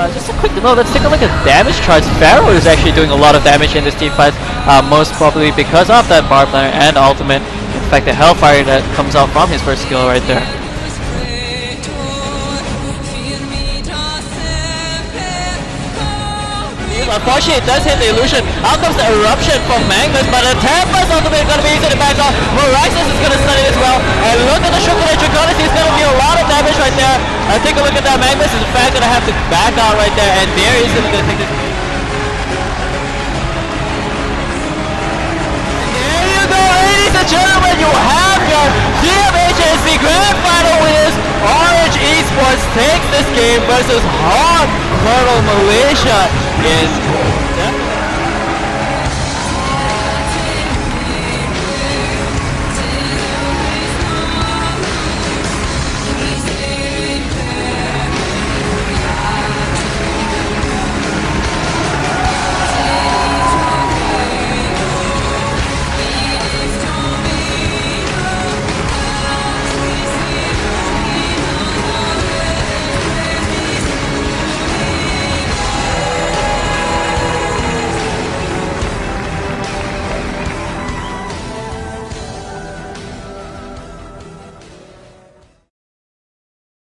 no, let's take a look at damage charts. Pharaoh is actually doing a lot of damage in this team fight, uh, most probably because of that Barb Planner and ultimate. In fact, the Hellfire that comes out from his first skill right there. Unfortunately, it does hit the illusion. Out comes the eruption from Magmus, but the Tempest ultimate is gonna be easy to back off. Moraxus is gonna stun it as well. And look at the Shogun Draconis, he's gonna do a lot of damage right there. Uh, take a look at that Magmus is in fact gonna have to back out right there, and very easily gonna take this. There you go, ladies and gentlemen, you have your TMHNC Grand Final winners. Orange Esports takes this game versus Hard Colonel Malaysia in